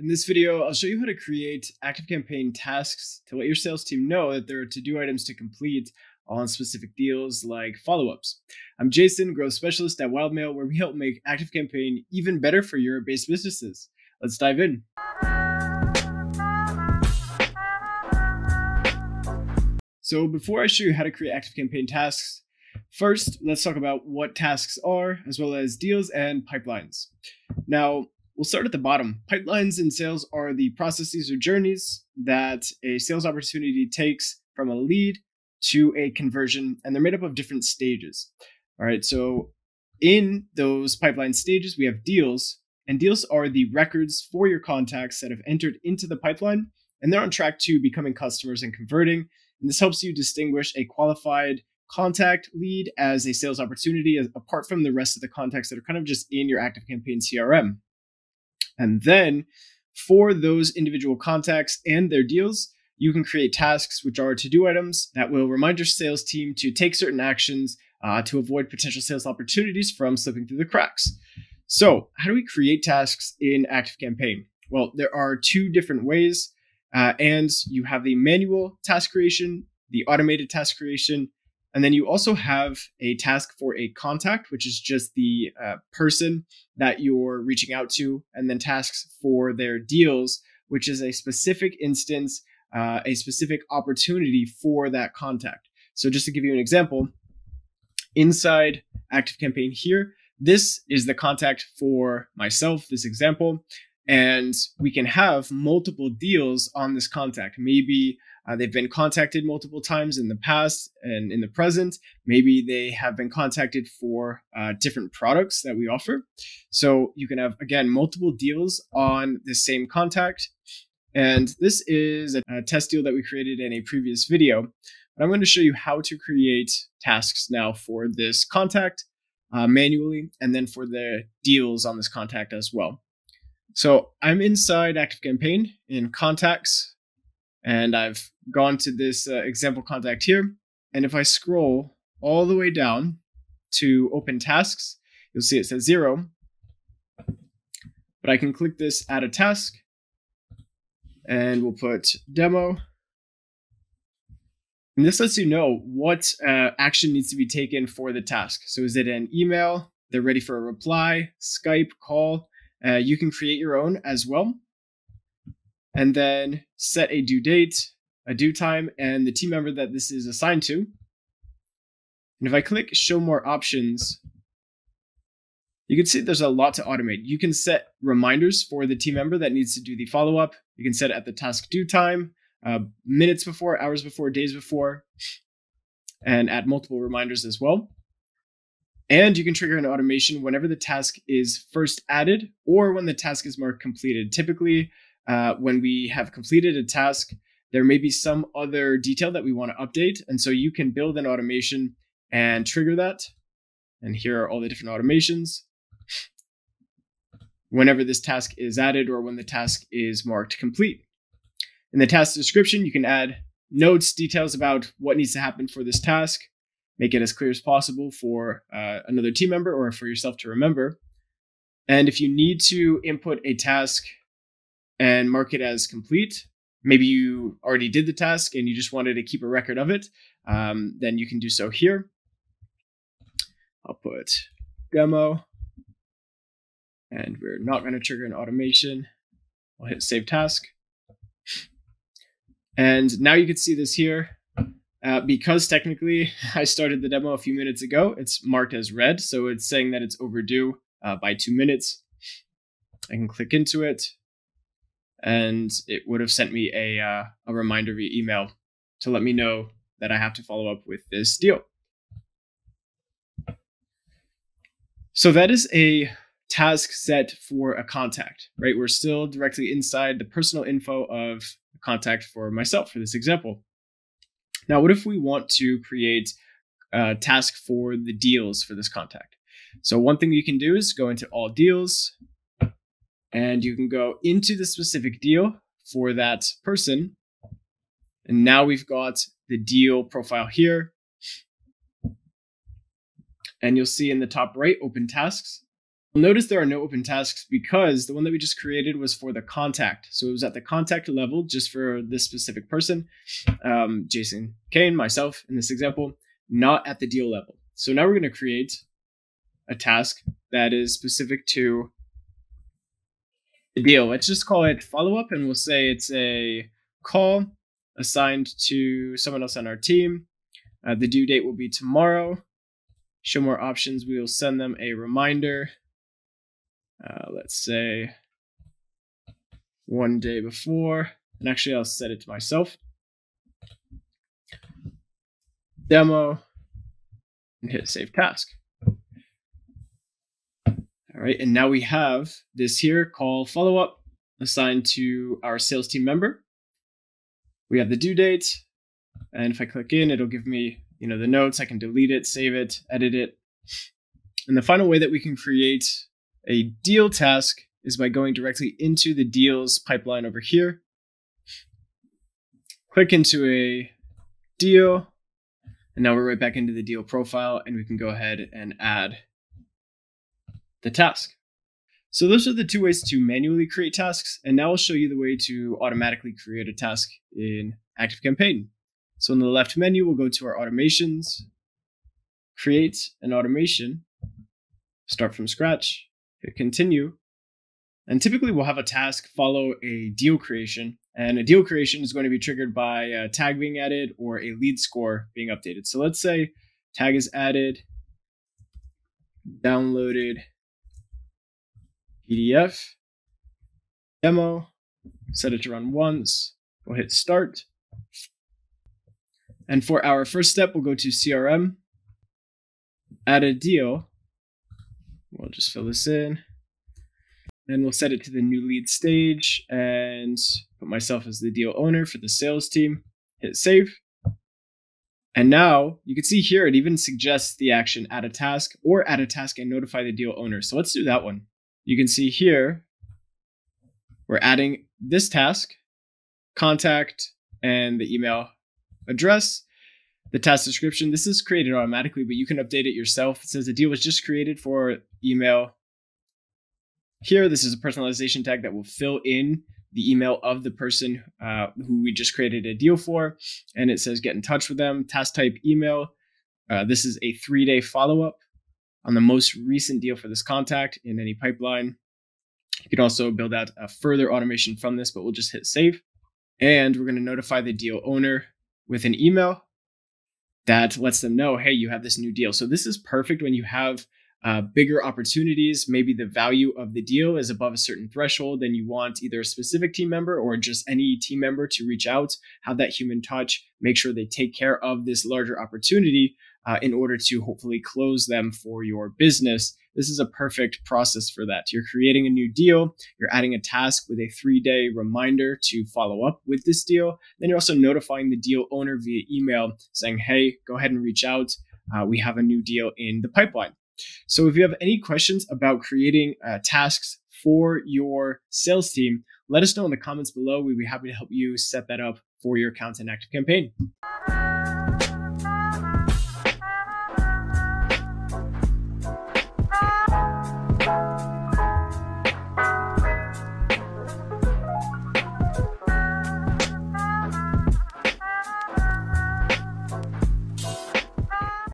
In this video, I'll show you how to create ActiveCampaign tasks to let your sales team know that there are to-do items to complete on specific deals like follow-ups. I'm Jason, growth specialist at Wildmail, where we help make ActiveCampaign even better for Europe-based businesses. Let's dive in. So before I show you how to create ActiveCampaign tasks, first let's talk about what tasks are, as well as deals and pipelines. Now, We'll start at the bottom. Pipelines in sales are the processes or journeys that a sales opportunity takes from a lead to a conversion, and they're made up of different stages. All right, so in those pipeline stages, we have deals, and deals are the records for your contacts that have entered into the pipeline, and they're on track to becoming customers and converting. And this helps you distinguish a qualified contact lead as a sales opportunity apart from the rest of the contacts that are kind of just in your ActiveCampaign CRM. And then for those individual contacts and their deals, you can create tasks, which are to do items that will remind your sales team to take certain actions uh, to avoid potential sales opportunities from slipping through the cracks. So, how do we create tasks in ActiveCampaign? Well, there are two different ways, uh, and you have the manual task creation, the automated task creation, and then you also have a task for a contact, which is just the uh, person that you're reaching out to, and then tasks for their deals, which is a specific instance, uh, a specific opportunity for that contact. So, just to give you an example, inside ActiveCampaign here, this is the contact for myself, this example, and we can have multiple deals on this contact. Maybe uh, they've been contacted multiple times in the past and in the present. Maybe they have been contacted for uh, different products that we offer. So you can have, again, multiple deals on the same contact. And this is a, a test deal that we created in a previous video. But I'm going to show you how to create tasks now for this contact uh, manually and then for the deals on this contact as well. So I'm inside ActiveCampaign in contacts and I've gone to this uh, example contact here. And if I scroll all the way down to open tasks, you'll see it says zero. But I can click this add a task and we'll put demo. And this lets you know what uh, action needs to be taken for the task. So is it an email? They're ready for a reply, Skype, call. Uh, you can create your own as well and then set a due date, a due time, and the team member that this is assigned to. And if I click show more options, you can see there's a lot to automate. You can set reminders for the team member that needs to do the follow up. You can set it at the task due time, uh, minutes before, hours before, days before, and add multiple reminders as well. And you can trigger an automation whenever the task is first added or when the task is marked completed. Typically, uh, when we have completed a task, there may be some other detail that we want to update. And so you can build an automation and trigger that. And here are all the different automations. Whenever this task is added or when the task is marked complete. In the task description, you can add notes, details about what needs to happen for this task, make it as clear as possible for uh, another team member or for yourself to remember. And if you need to input a task and mark it as complete. Maybe you already did the task and you just wanted to keep a record of it. Um, then you can do so here. I'll put demo and we're not going to trigger an automation. I'll hit save task. And now you can see this here. Uh, because technically I started the demo a few minutes ago, it's marked as red. So it's saying that it's overdue uh, by two minutes. I can click into it and it would have sent me a uh, a reminder via email to let me know that I have to follow up with this deal. So that is a task set for a contact, right? We're still directly inside the personal info of the contact for myself for this example. Now, what if we want to create a task for the deals for this contact? So one thing you can do is go into all deals, and you can go into the specific deal for that person. And now we've got the deal profile here. And you'll see in the top right, open tasks. Notice there are no open tasks because the one that we just created was for the contact. So it was at the contact level just for this specific person, um, Jason Kane, myself in this example, not at the deal level. So now we're going to create a task that is specific to deal. Let's just call it follow up and we'll say it's a call assigned to someone else on our team. Uh, the due date will be tomorrow. Show more options. We will send them a reminder uh, let's say one day before. And actually, I'll set it to myself. Demo and hit save task. All right, and now we have this here call follow up assigned to our sales team member. We have the due date, and if I click in, it'll give me you know the notes. I can delete it, save it, edit it. And the final way that we can create a deal task is by going directly into the deals pipeline over here. Click into a deal, and now we're right back into the deal profile, and we can go ahead and add the task. So those are the two ways to manually create tasks, and now I'll show you the way to automatically create a task in ActiveCampaign. So in the left menu, we'll go to our automations, create an automation, start from scratch, hit continue. And typically we'll have a task follow a deal creation. And a deal creation is going to be triggered by a tag being added or a lead score being updated. So let's say tag is added, downloaded PDF, demo, set it to run once. We'll hit start. And for our first step, we'll go to CRM, add a deal, We'll just fill this in. Then we'll set it to the new lead stage and put myself as the deal owner for the sales team. Hit save. And now you can see here, it even suggests the action add a task or add a task and notify the deal owner. So let's do that one. You can see here, we're adding this task, contact, and the email address the task description. This is created automatically, but you can update it yourself. It says the deal was just created for email. Here, this is a personalization tag that will fill in the email of the person uh, who we just created a deal for. And it says get in touch with them, task type email. Uh, this is a three day follow up on the most recent deal for this contact in any pipeline. You can also build out a further automation from this, but we'll just hit save. And we're going to notify the deal owner with an email that lets them know, hey, you have this new deal. So this is perfect when you have uh, bigger opportunities. Maybe the value of the deal is above a certain threshold, and you want either a specific team member or just any team member to reach out, have that human touch, make sure they take care of this larger opportunity uh, in order to hopefully close them for your business. This is a perfect process for that. You're creating a new deal, you're adding a task with a three day reminder to follow up with this deal. Then you're also notifying the deal owner via email saying, hey, go ahead and reach out. Uh, we have a new deal in the pipeline. So if you have any questions about creating uh, tasks for your sales team, let us know in the comments below. We'd be happy to help you set that up for your account in ActiveCampaign.